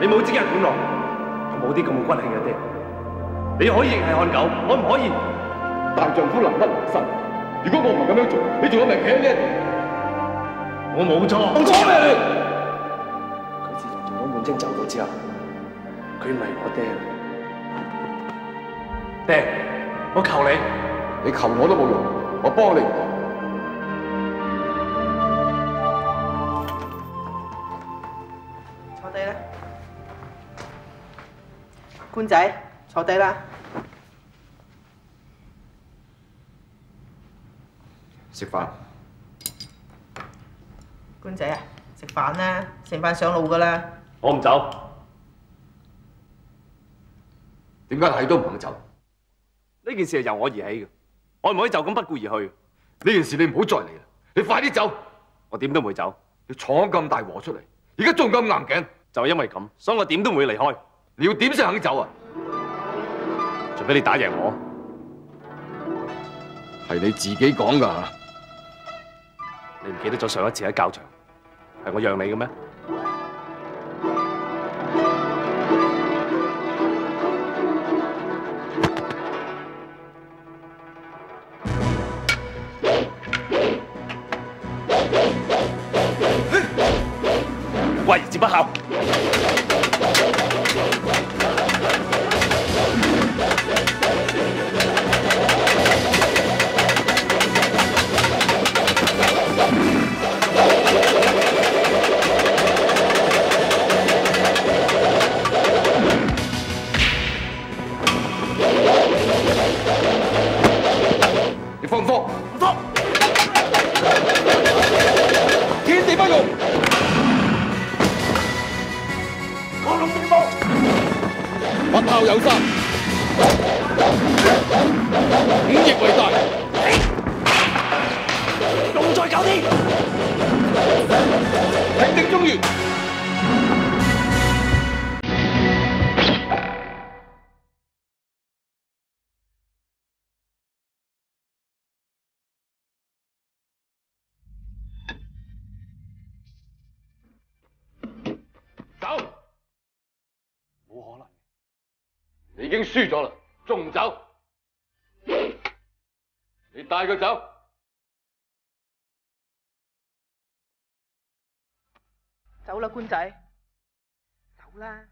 你冇資格管我，我冇啲咁骨氣嘅爹。你可以係漢狗，我唔可以。大丈夫能屈能伸。如果我唔係咁樣做，你仲有命企喺呢一度？我冇錯。冇錯咩？佢自從做咗滿清走咗之後，佢唔係我爹。爹，我求你，你求我都冇用，我幫你唔到。官仔，坐低啦。食飯。官仔啊，食飯啦，食飯上路噶啦。我唔走。點解你都唔肯走？呢件事係由我而起嘅，我唔可以就咁不顧而去。呢件事你唔好再嚟啦，你快啲走！我點都唔會走。你闖咁大禍出嚟，而家仲咁硬頸，就係因為咁，所以我點都唔會離開。你要點先肯走啊？除非你打贏我，係你自己講㗎。你唔記得咗上一次喺教場係我讓你嘅咩？喂，兒子不孝！不孝有三，五翼為大。用在九天，平定中原。已經輸咗啦，仲唔走？你帶佢走。走啦，官仔，走啦。